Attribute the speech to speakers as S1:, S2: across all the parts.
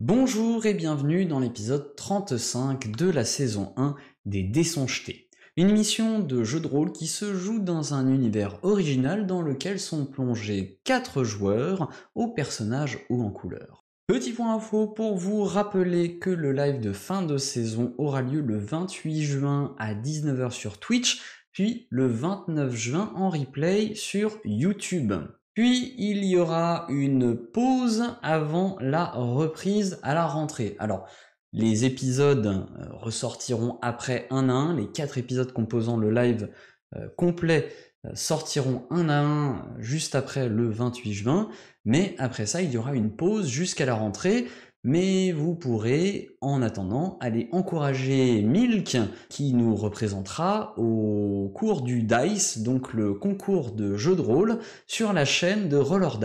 S1: Bonjour et bienvenue dans l'épisode 35 de la saison 1 des Dés sont jetés. Une émission de jeu de rôle qui se joue dans un univers original dans lequel sont plongés 4 joueurs aux personnages hauts en couleur. Petit point info pour vous rappeler que le live de fin de saison aura lieu le 28 juin à 19h sur Twitch, puis le 29 juin en replay sur YouTube. Puis il y aura une pause avant la reprise à la rentrée. Alors, les épisodes euh, ressortiront après un à un. Les quatre épisodes composant le live euh, complet euh, sortiront un à un juste après le 28 juin. Mais après ça, il y aura une pause jusqu'à la rentrée mais vous pourrez en attendant aller encourager Milk qui nous représentera au cours du DICE, donc le concours de jeux de rôle sur la chaîne de Roller.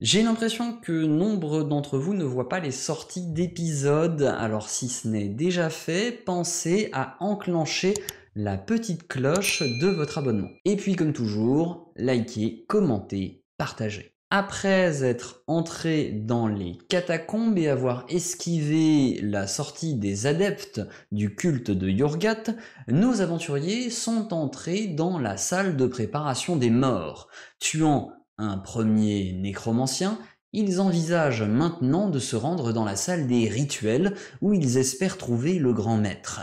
S1: J'ai l'impression que nombre d'entre vous ne voient pas les sorties d'épisodes, alors si ce n'est déjà fait, pensez à enclencher la petite cloche de votre abonnement. Et puis comme toujours, likez, commentez, partagez. Après être entré dans les catacombes et avoir esquivé la sortie des adeptes du culte de Yurgat, nos aventuriers sont entrés dans la salle de préparation des morts. Tuant un premier nécromancien, ils envisagent maintenant de se rendre dans la salle des rituels où ils espèrent trouver le grand maître.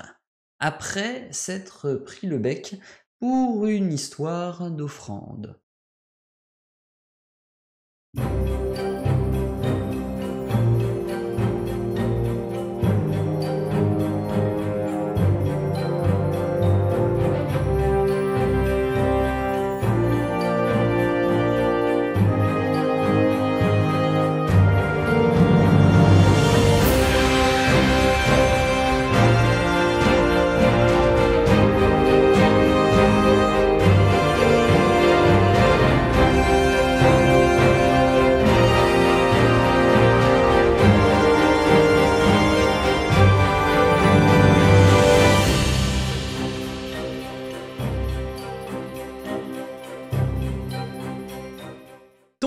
S1: Après s'être pris le bec pour une histoire d'offrande. Thank you.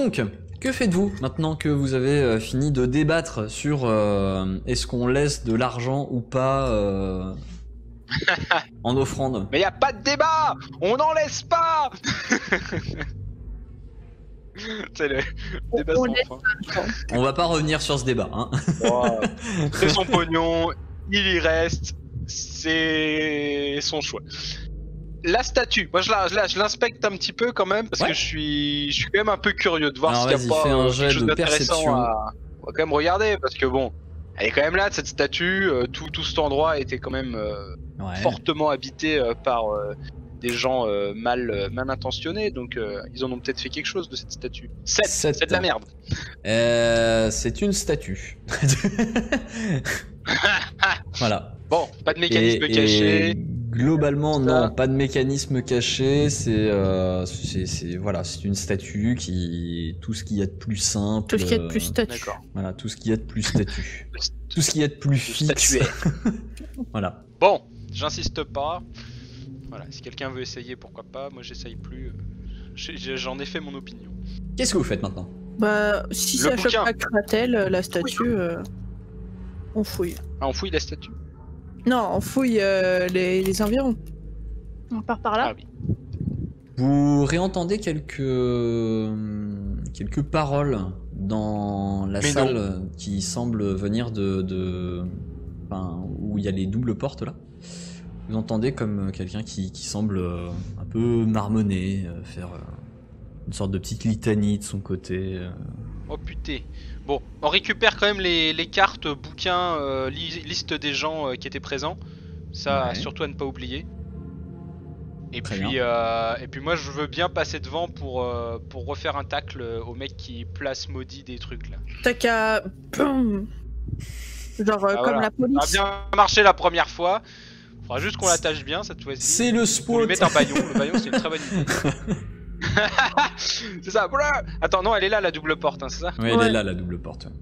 S1: Donc, que faites-vous maintenant que vous avez euh, fini de débattre sur euh, est-ce qu'on laisse de l'argent ou pas euh, en offrande?
S2: Mais y a pas de débat On n'en laisse pas C'est le débat
S3: On
S2: sans
S3: laisse
S2: fin.
S1: On va pas revenir sur ce débat. Hein.
S2: Wow. C'est son pognon, il y reste, c'est son choix. La statue, moi je l'inspecte un petit peu quand même parce
S1: Ouais.
S2: que je suis, je suis quand même un peu curieux de voir s'il y a pas
S1: un
S2: euh, quelque chose d'intéressant à... On va quand même regarder parce que bon, elle est quand même là cette statue, euh, tout, tout cet endroit était quand même euh,
S1: Ouais.
S2: fortement habité euh, par des gens mal, mal intentionnés, donc ils en ont peut-être fait quelque chose de cette statue. 7,
S1: Sept.
S2: c'est de la merde.
S1: C'est une statue. voilà.
S2: Bon, pas de mécanisme
S1: Et-
S2: caché.
S1: et globalement,
S2: Ça.
S1: non, pas de mécanisme caché. C'est, euh, c'est, c'est- voilà, c'est une statue qui, tout ce qu'il y a de plus simple.
S3: Tout ce qu'il y a de plus
S1: euh,
S3: statut.
S2: D'accord.
S1: Voilà, tout ce qu'il y a de plus statue. Tout ce qu'il y a de plus fixe. voilà.
S2: Bon, j'insiste pas. Voilà, si quelqu'un veut essayer, pourquoi pas. Moi, j'essaye plus. J'en ai fait mon opinion.
S1: Qu'est-ce que vous faites maintenant?
S3: Bah, si
S2: Le
S3: ça choque pas Kratel, la statue, euh, on fouille.
S2: Ah, on fouille la statue.
S3: Non, on fouille euh, les, les environs.
S4: On part par là
S2: Ah oui.
S1: Vous réentendez quelques quelques paroles dans la
S2: Mais
S1: salle qui semble venir de, de enfin, où il y a les doubles portes là. Vous entendez comme quelqu'un qui, qui semble euh, un peu marmonner, euh, faire euh, une sorte de petite litanie de son côté. euh.
S2: Oh putain. Bon, on récupère quand même les, les cartes, bouquins, euh, li- liste des gens euh, qui étaient présents. Ça,
S1: Ouais.
S2: surtout à ne pas oublier. Et
S1: Très
S2: puis, euh, et puis moi, je veux bien passer devant pour, euh, pour refaire un tacle au mec qui place maudit des trucs là.
S3: T'as qu'à. Boum Genre euh,
S2: Ah,
S3: comme
S2: voilà.
S3: la
S2: Ça a
S3: police.
S2: bien marché la première fois. Faudra juste qu'on l'attache bien cette fois-ci.
S1: C'est le
S2: lui
S1: spot.
S2: mettre un baillon. Le baillon, c'est une très bonne idée. c'est ça. Voilà. Attends, non, elle est là la double porte, hein, c'est ça
S1: Ouais, elle est là la double porte. ouais.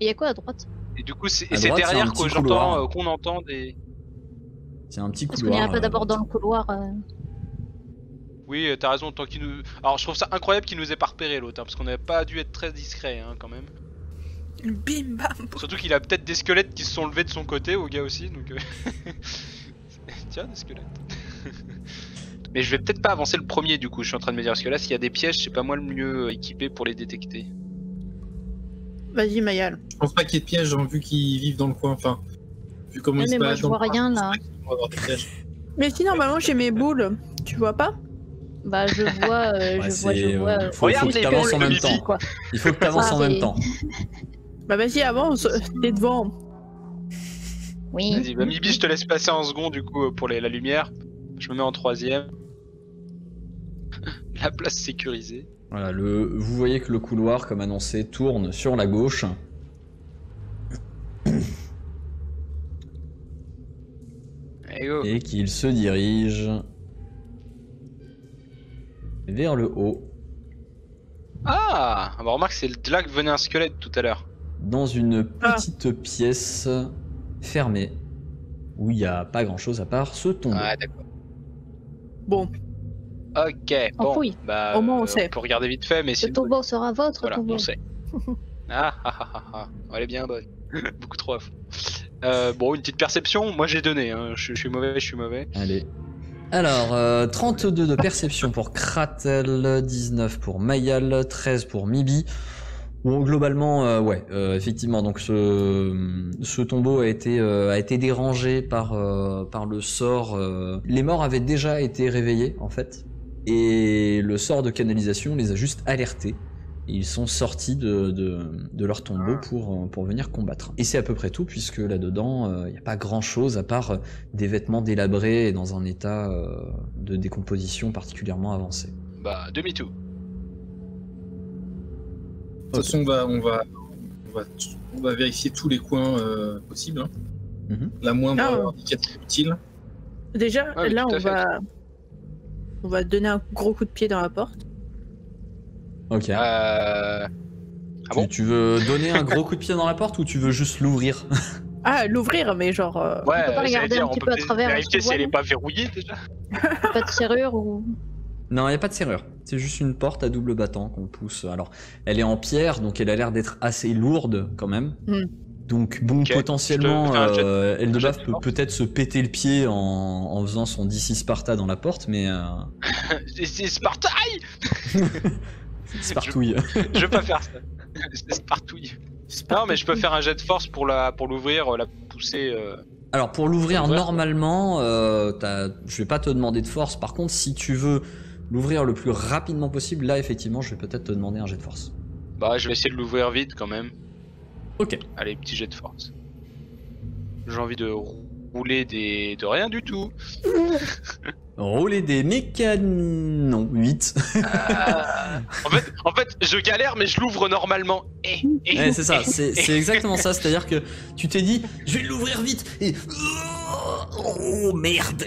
S4: Et y a quoi à droite?
S2: Et du coup, c'est derrière
S1: couloir.
S2: j'entends, euh, qu'on entend des.
S1: C'est un petit
S4: Est-ce qu'on
S1: couloir.
S4: irait pas
S1: euh,
S4: d'abord dans le couloir euh,
S2: Oui, euh, t'as raison. Tant qu'il nous. Alors, je trouve ça incroyable qu'il nous ait pas repéré l'autre, hein, parce qu'on n'avait pas dû être très discret, hein, quand même.
S3: Bim bam.
S2: Surtout qu'il a peut-être des squelettes qui se sont levés de son côté, au gars aussi, donc. euh, Tiens, des squelettes. Mais je vais peut-être pas avancer le premier du coup, je suis en train de me dire, parce que là, s'il y a des pièges, c'est pas moi le mieux équipé pour les détecter.
S3: Vas-y Mayal.
S5: Je pense pas qu'il y ait de pièges, hein, vu qu'ils vivent dans le coin. Enfin, vu comment
S4: Ouais,
S5: ils se
S4: mais moi,
S5: baladent
S4: je vois
S5: coin,
S4: rien, là.
S3: Mais si normalement j'ai mes boules, tu vois pas?
S4: Bah, je vois, euh,
S1: Ouais,
S4: je vois, je vois.
S1: euh,
S4: euh,
S1: faut,
S2: Regarde
S1: faut que
S2: les
S1: t'avances en même temps.
S4: quoi.
S1: Il faut que t'avances en
S4: Ah,
S1: même temps.
S3: Bah vas-y avance, t'es devant.
S4: Oui.
S2: Vas-y, bah Mibi, je te laisse passer en second du coup pour les- la lumière. Je me mets en troisième. la place sécurisée.
S1: Voilà, le, vous voyez que le couloir, comme annoncé, tourne sur la gauche. Et qu'il se dirige vers le haut,
S2: Ah Bah remarque, c'est de là que venait un squelette tout à l'heure.
S1: dans une
S3: Ah.
S1: petite pièce fermée, où il n'y a pas grand chose à part ce tombeau.
S2: Ouais, d'accord.
S3: Bon,
S2: Ok,
S4: On
S2: bon.
S4: fouille.
S2: Bah,
S3: Au moins, on
S2: euh,
S3: sait.
S2: peut regarder vite fait, mais
S4: Le
S2: sinon.
S4: tombeau sera votre
S2: Voilà,
S4: tombeau.
S2: on sait. Ah, ah, ah, ah, ah. Elle est bien bonne. Beaucoup trop à fond. Euh, bon, une petite perception, moi j'ai donné. Hein. Je, je suis mauvais, je suis mauvais.
S1: Allez. Alors, euh, 32 de perception pour Kratel, 19 pour Mayal, 13 pour Mibi. Bon, globalement, euh, ouais, euh, effectivement, donc ce, ce tombeau a été, euh, a été dérangé par, euh, par le sort. Les morts avaient déjà été réveillés, en fait, et le sort de canalisation les a juste alertés. Ils sont sortis de, de, de leur tombeau pour, euh, pour venir combattre. Et c'est à peu près tout, puisque là-dedans, il n'y a pas grand-chose à part des vêtements délabrés et dans un état de décomposition particulièrement avancé.
S2: Bah, demi-tour.
S5: De toute façon, on va, on va, on va, on va vérifier tous les coins euh, possibles. hein.
S1: Mhm.
S5: La moindre
S3: Ah.
S5: indication utile.
S3: déjà
S2: Ah oui,
S3: là
S2: tout
S3: on
S2: fait.
S3: va on va donner un gros coup de pied dans la porte.
S1: Ok.
S2: Euh... Ah
S1: tu,
S2: bon
S1: tu veux donner un gros coup de pied dans la porte ou tu veux juste l'ouvrir?
S3: Ah l'ouvrir mais genre euh,
S2: Ouais,
S4: peut pas
S2: j'allais
S4: regarder
S2: dire,
S4: un
S2: on
S4: petit
S2: peut
S4: peu à
S2: peut-être
S4: travers,
S2: vérifier
S4: est-ce
S2: si
S4: qu'on
S2: elle est
S4: voit,
S2: pas verrouillée déjà.
S4: Pas de serrure ou.
S1: Non, il n'y a pas de serrure. C'est juste une porte à double battant qu'on pousse. Alors, elle est en pierre, donc elle a l'air d'être assez lourde quand même.
S3: Hmm.
S1: Donc, bon, potentiellement,
S2: je
S1: euh, Eldebaf peut peut-être se péter le pied en, en faisant son DC Sparta dans la porte, mais euh,
S2: C'est- C'est Sparta
S1: Spartouille.
S2: Je vais pas faire ça. C'est Spartouille. Non, mais je peux faire un jet de force pour la pour l'ouvrir, la pousser. euh,
S1: Alors, pour l'ouvrir normalement, euh, je vais pas te demander de force. Par contre, si tu veux l'ouvrir le plus rapidement possible, là, effectivement, je vais peut-être te demander un jet de force.
S2: Bah, je vais essayer de l'ouvrir vite quand même.
S1: Ok.
S2: Allez, petit jet de force. J'ai envie de rouler des de rien du tout.
S1: Rouler des mécan... Non, 8.
S2: Ah. en fait, en fait, je galère, mais je l'ouvre normalement. Eh, eh,
S1: Ouais, c'est ça,
S2: eh.
S1: c'est c'est exactement ça. C'est-à-dire que tu t'es dit, je vais l'ouvrir vite et oh merde,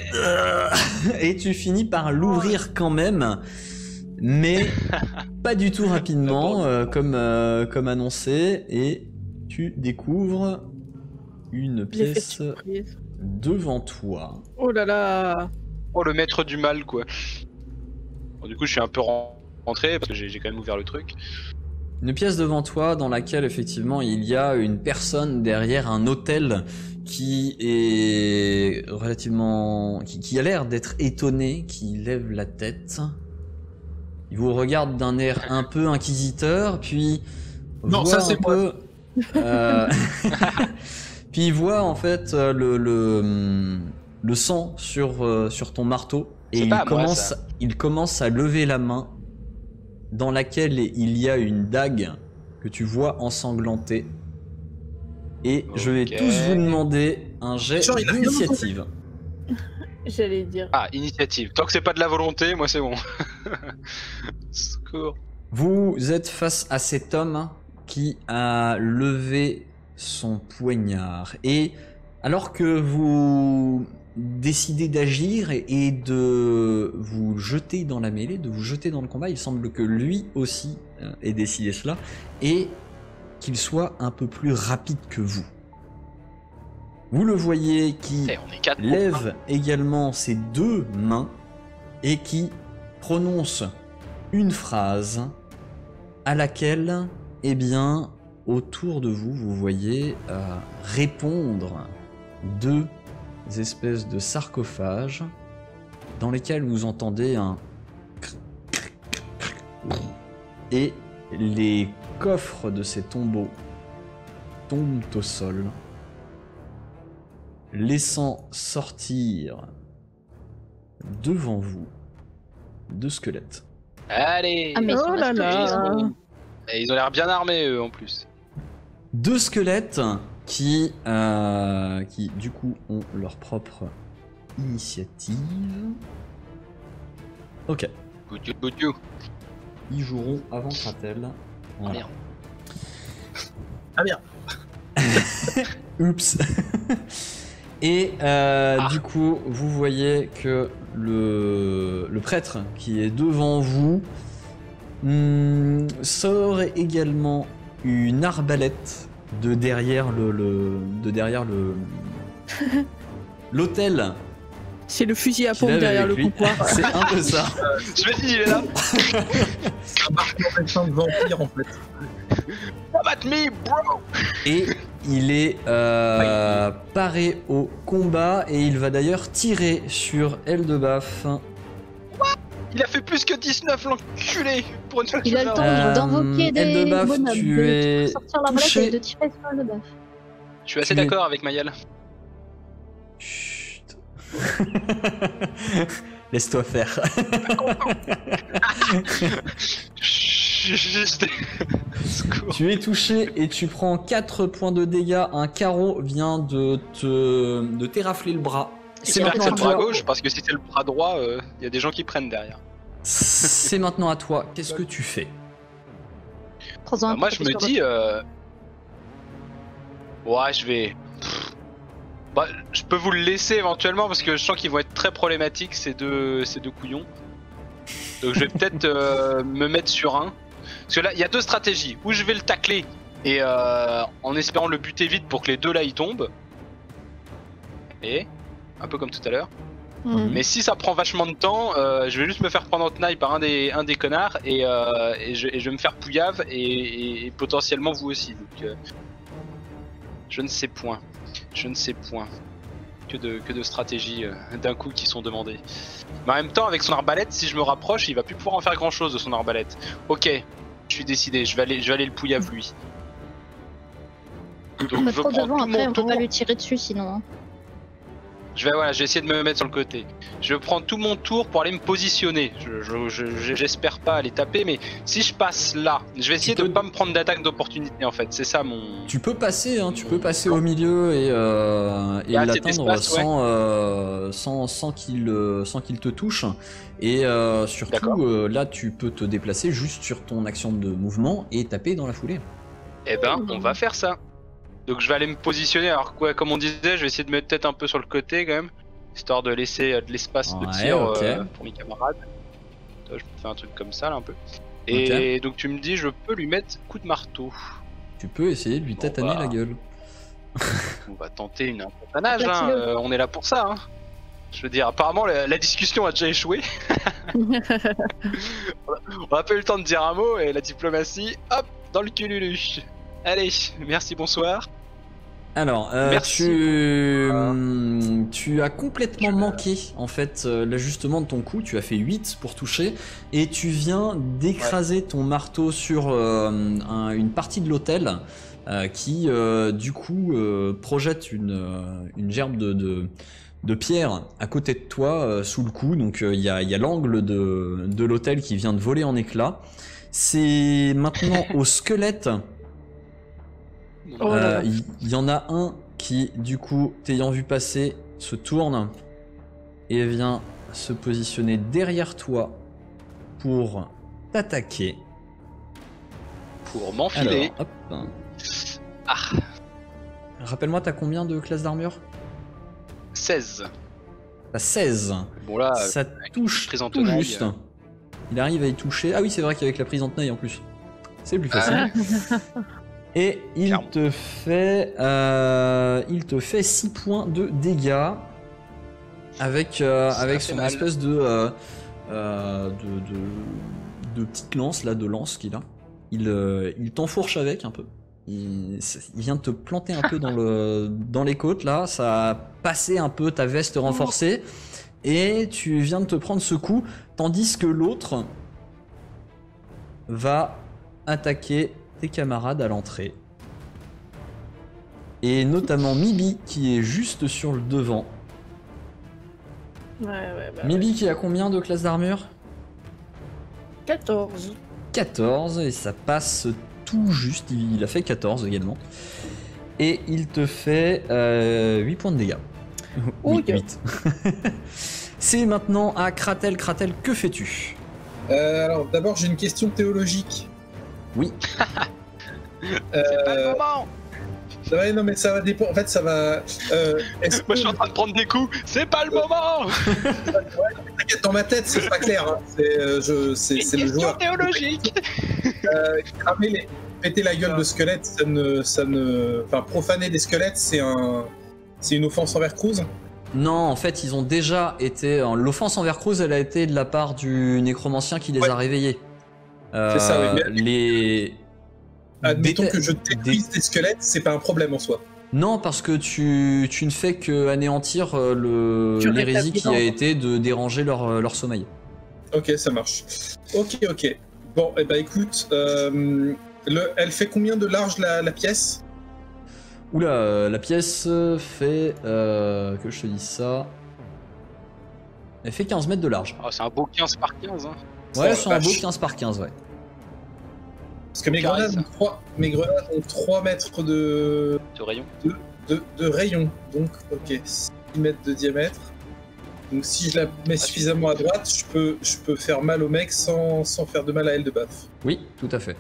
S1: et tu finis par l'ouvrir quand même, mais pas du tout rapidement, euh, comme euh, comme annoncé, et tu découvres une pièce devant toi.
S3: Oh là là.
S2: Oh, le maître du mal, quoi. Bon, du coup, je suis un peu ren- rentré parce que j'ai quand même ouvert le truc.
S1: Une pièce devant toi dans laquelle effectivement il y a une personne derrière un hôtel qui est relativement... qui, qui a l'air d'être étonné, qui lève la tête. Il vous regarde d'un air un peu inquisiteur, puis...
S5: Non,
S1: voit
S5: ça,
S1: un
S5: c'est moi.
S1: peu... euh, puis il voit en fait euh, le, le, le sang sur, euh, sur ton marteau et il
S2: moi,
S1: commence, il commence à lever la main dans laquelle il y a une dague que tu vois ensanglantée. Et je vais tous vous demander un jet d'initiative.
S3: J'allais dire.
S2: Ah, initiative. Tant que c'est pas de la volonté, moi c'est bon. Secours.
S1: Vous êtes face à cet homme qui a levé son poignard. Et alors que vous décidez d'agir et- et de vous jeter dans la mêlée, de vous jeter dans le combat, il semble que lui aussi euh, ait décidé cela et qu'il soit un peu plus rapide que vous. Vous le voyez qui lève également ses deux mains et qui prononce une phrase à laquelle, eh bien, autour de vous, vous voyez euh, répondre deux espèces de sarcophages dans lesquels vous entendez un et les coffres de ces tombeaux tombent au sol, laissant sortir devant vous deux squelettes.
S2: Allez
S4: Ah, mais
S3: Oh là là.
S4: Ils ont
S2: l'air bien armés eux en plus.
S1: Deux squelettes qui, euh, qui du coup ont leur propre initiative. Ok,
S2: Good you, good you.
S1: ils joueront avant Kratel. Voilà.
S2: Merde.
S5: Ah bien.
S1: Oups. Et euh,
S2: Ah.
S1: du coup, vous voyez que le, le prêtre qui est devant vous hmm, sort également une arbalète de derrière le, le- de derrière le l'hôtel
S3: C'est le fusil à pompe derrière le coupoir.
S1: C'est un peu ça.
S2: Je me dis, il est là.
S5: C'est un marqueur de vampire en fait.
S2: Come at me, bro
S1: Et il est euh, paré au combat et il va d'ailleurs tirer sur Eldebaf.
S2: Il a fait plus que 19, l'enculé Pour une fois
S4: Il a le temps
S1: Euh,
S4: d'invoquer des
S1: Eldebaf,
S4: bonhommes,
S1: tu
S4: de
S1: es
S4: sortir la
S1: touché.
S4: et de tirer sur le bœuf.
S2: Je suis assez
S1: es-
S2: d'accord avec Mayal.
S1: Chut. Laisse-toi faire.
S2: Juste.
S1: Tu es touché et tu prends 4 points de dégâts. Un carreau vient de te de t'érafler le bras. C'est maintenant à
S2: le bras
S1: toi.
S2: gauche, parce que si c'est le bras droit, il y a des gens qui prennent derrière.
S1: C'est maintenant à toi. Qu'est-ce que tu fais
S2: Bah, moi, je me dis. Euh... Ouais, je vais. Bah, je peux vous le laisser éventuellement parce que je sens qu'ils vont être très problématiques ces deux, ces deux couillons. Donc je vais peut-être euh, me mettre sur un. Parce que là, il y a deux stratégies. Où je vais le tacler et euh, en espérant le buter vite pour que les deux là ils tombent. Et un peu comme tout à l'heure.
S3: Hmm.
S2: Mais si ça prend vachement de temps, euh, je vais juste me faire prendre en tenaille par un des, un des connards et, euh, et, je, et je vais me faire pouillave et, et- potentiellement vous aussi. Donc, euh, je ne sais point. Je ne sais point. Que de, que de stratégies d'un coup qui sont demandées. Mais en même temps, avec son arbalète, si je me rapproche, il va plus pouvoir en faire grand chose de son arbalète. Ok, je suis décidé, je vais aller, je vais aller le pouillave lui. Donc
S4: On est
S2: je prends
S4: devant,
S2: tout
S4: après
S2: mon
S4: on peut
S2: tour.
S4: pas lui tirer dessus sinon. hein.
S2: Je vais voilà, j'ai essayé de me mettre sur le côté. Je prends tout mon tour pour aller me positionner. Je- je- je- J'espère pas aller taper, mais si je passe là, je vais essayer
S1: Tu
S2: de
S1: peux-
S2: pas me prendre d'attaque d'opportunité en fait. C'est ça mon.
S1: Tu peux passer, hein, tu peux passer au milieu et, euh, et
S2: assez
S1: l'atteindre
S2: ouais.
S1: sans, euh, sans, sans qu'il euh, sans qu'il te touche. Et euh, surtout, là, tu peux te déplacer juste sur ton action de mouvement et taper dans la foulée.
S2: Eh ben, on va faire ça. Donc je vais aller me positionner. Alors quoi, comme on disait, je vais essayer de mettre tête un peu sur le côté quand même, histoire de laisser euh, de l'espace de tir euh, pour mes camarades. Toi, je fais un truc comme ça là un peu. Et donc tu me dis, je peux lui mettre coup de marteau.
S1: Tu peux essayer de lui
S2: Bon,
S1: tataner
S2: bah.
S1: la gueule.
S2: On va tenter une un tatanage, hein, euh, on est là pour ça. Hein. Je veux dire, apparemment la, la discussion a déjà échoué. On a pas eu le temps de dire un mot et la diplomatie, hop, dans le cululu. Allez, merci, bonsoir.
S1: Alors, euh,
S2: Merci
S1: tu, hum, tu as complètement manqué en fait euh, l'ajustement de ton coup. Tu as fait 8 pour toucher et tu viens d'écraser ton marteau sur euh, un- une partie de l'hôtel euh, qui, du coup, projette une, une gerbe de, de, de pierre à côté de toi sous le coup. Donc, il y a, il y a l'angle de, de l'hôtel qui vient de voler en éclats. C'est maintenant au squelette
S3: Oh là
S1: euh,
S3: là.
S1: Il y, en a un qui, du coup, t'ayant vu passer, se tourne et vient se positionner derrière toi pour t'attaquer.
S2: Pour m'enfiler. Ah,
S1: Rappelle-moi, t'as combien de classes d'armure?
S2: 16.
S1: T'as 16.
S2: Bon là,
S1: Ça touche
S2: prise en
S1: tout juste.
S2: euh.
S1: Il arrive à y toucher. Ah oui, c'est vrai qu'avec la prise en tenaille en plus. C'est plus facile. Et il
S2: Clairement.
S1: te fait, euh, il te fait 6 points de dégâts avec, euh, avec son
S2: mal.
S1: espèce de, euh, euh, de, de, de petite lance là, de lance qu'il a. Il, euh, il t'enfourche avec un peu. il, il vient de te planter un peu dans, le, dans les côtes là, ça a passé un peu ta veste renforcée et tu viens de te prendre ce coup tandis que l'autre va attaquer tes camarades à l'entrée. Et notamment Mibi qui est juste sur le devant.
S3: Ouais, ouais, bah.
S1: Mibi qui a combien de classes d'armure?
S3: 14.
S1: 14 et ça passe tout juste, il a fait 14 également. Et il te fait euh, 8 points de dégâts. Oui, 8. C'est maintenant à Kratel. Kratel, que fais-tu?
S5: Euh, alors d'abord j'ai une question théologique.
S1: Oui.
S5: Euh,
S2: C'est pas le moment
S5: ouais, non mais ça va dépendre. En fait ça va. Euh,
S2: Moi je suis en train de prendre des coups, c'est pas le moment
S5: t'inquiète, dans ma tête c'est pas clair. hein. C'est euh, je- c'est
S2: Une
S5: c'est le
S2: question
S5: joueur.
S2: théologique
S5: Euh, cramer les, péter la gueule de squelettes, ça ne, ça ne, enfin profaner des squelettes, c'est un, c'est une offense envers Cruz.
S1: Non, en fait, ils ont déjà été. L'offense envers Cruz, elle a été de la part du nécromancien qui les
S5: Ouais.
S1: a réveillés.
S5: C'est ça, oui, mais-
S1: Les.
S5: Admettons
S1: Déta-
S5: que je détruise des squelettes, c'est pas un problème en soi.
S1: Non, parce que tu, tu ne fais que anéantir euh, l'hérésie qui a été de déranger leur, euh, leur sommeil.
S5: Ok, ça marche. Ok, ok. Bon, et bah écoute, euh, le, elle fait combien de large la, la pièce?
S1: Oula, euh, la pièce euh, fait. euh, que je te dise ça. Elle fait 15 mètres de large.
S2: Oh, C'est un beau 15 par 15 hein.
S1: Ouais, c'est un beau
S5: vache.
S1: 15 par 15, ouais.
S5: Parce que mes
S2: Carré,
S5: grenades,
S2: ça.
S5: ont 3, mes grenades ont 3 mètres de,
S2: rayon.
S5: de, de rayon. Donc, ok, 6 mètres de diamètre. Donc si je la mets suffisamment à droite, je peux, je peux faire mal au mec sans, sans faire de mal à elle de baffe.
S1: Oui, tout à fait.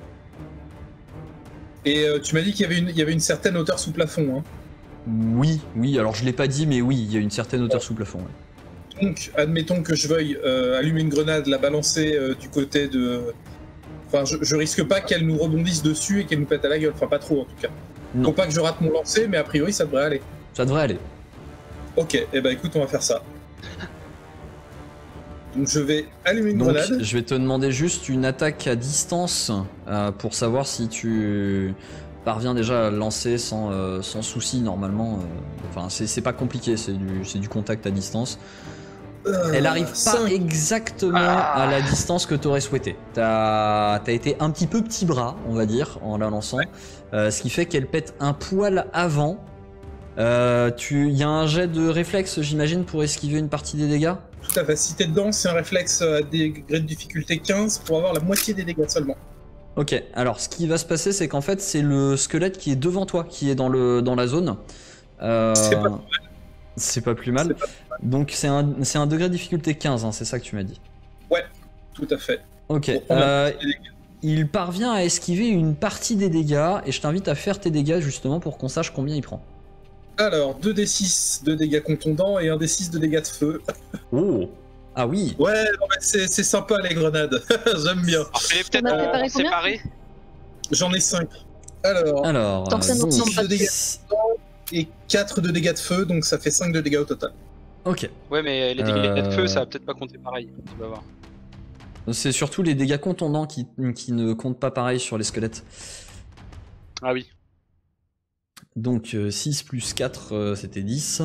S5: Et euh, tu m'as dit qu'il y, avait une- il y avait une certaine hauteur sous plafond. Hein.
S1: Oui, oui, alors je l'ai pas dit, mais oui, il y a une certaine hauteur sous plafond. ouais.
S5: Donc, admettons que je veuille euh, allumer une grenade, la balancer euh, du côté de. Enfin, je, je risque pas qu'elle nous rebondisse dessus et qu'elle nous pète à la gueule. Enfin, pas trop en tout cas.
S1: Non.
S5: Faut pas que je rate mon lancer, mais a priori ça devrait aller.
S1: Ça devrait aller.
S5: Ok, et eh ben écoute, on va faire ça. Donc je vais allumer une
S1: Donc,
S5: grenade.
S1: je vais te demander juste une attaque à distance euh, pour savoir si tu parviens déjà à lancer sans, euh, sans souci normalement. Enfin, c'est pas compliqué, c'est du, c'est du contact à distance.
S5: Euh,
S1: Elle arrive pas exactement
S2: Ah.
S1: à la distance que tu aurais souhaité. T'as as été un petit peu petit bras, on va dire, en la lançant. Euh, ce qui fait qu'elle pète un poil avant. Euh, tu, il y a un jet de réflexe, j'imagine, pour esquiver une partie des dégâts?
S5: Tout à fait. Si t'es dedans, c'est un réflexe à degré de difficulté 15 pour avoir la moitié des dégâts seulement.
S1: Ok, alors ce qui va se passer, c'est qu'en fait, c'est le squelette qui est devant toi, qui est dans, le, dans la zone. Euh,
S5: C'est pas plus
S1: C'est pas plus mal.
S5: Pas
S1: Donc c'est un, c'est un degré de difficulté 15, hein, c'est ça que tu m'as dit.
S5: Tout à fait.
S1: Ok, euh, il parvient à esquiver une partie des dégâts, et je t'invite à faire tes dégâts justement pour qu'on sache combien il prend.
S5: Alors, 2d6 de dégâts contondants et 1d6 de dégâts de feu.
S1: Oh Ah oui
S5: Ouais, non, mais c'est c'est sympa les grenades. J'aime bien.
S2: Alors fais-les peut-être
S4: On a
S2: en
S4: préparé combien
S2: séparés.
S5: J'en ai 5. Alors,
S1: Alors, euh, donc,
S5: de dégâts. et 4 de dégâts de feu, donc ça fait 5 de dégâts au total.
S1: Ok,
S2: Ouais, mais les dégâts de
S1: Euh.
S2: feu, ça va peut-être pas compter pareil. Tu vas voir.
S1: c'est surtout les dégâts contondants qui, qui ne comptent pas pareil sur les squelettes.
S2: Ah oui.
S1: Donc euh, 6 plus 4, euh, c'était 10.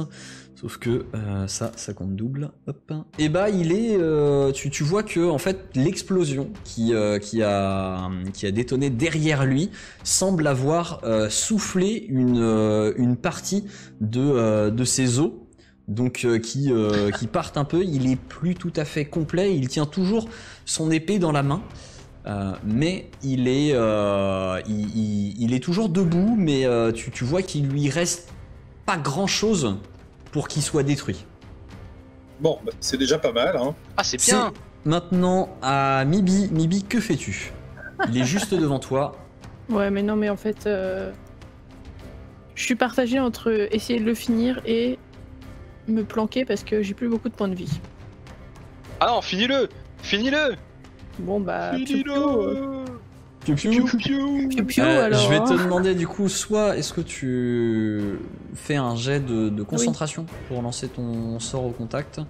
S1: Sauf que euh, ça, ça compte double. Hop. Et bah il est... euh, tu, tu vois que en fait l'explosion qui, euh, qui, a, qui a détonné derrière lui semble avoir euh, soufflé une, euh, une partie de, euh, de ses os. Donc euh, qui, euh, qui partent un peu. Il est plus tout à fait complet. Il tient toujours son épée dans la main. Euh, mais il est, euh, il, il- il est toujours debout, mais euh, tu, tu vois qu'il lui reste pas grand chose pour qu'il soit détruit.
S5: Bon, bah, c'est déjà pas mal. Hein.
S2: Ah, c'est bien
S1: Maintenant à Mibi. Mibi, que fais-tu? Il est juste devant toi.
S3: Ouais, mais non, mais en fait, euh, je suis partagée entre essayer de le finir et me planquer parce que j'ai plus beaucoup de points de vie.
S2: Ah non, finis-le Finis-le
S3: Bon bah, piou, euh,
S1: Euh,
S3: alors.
S1: je vais te demander du coup, soit est-ce que tu fais un jet de, de concentration pour lancer ton sort au contact,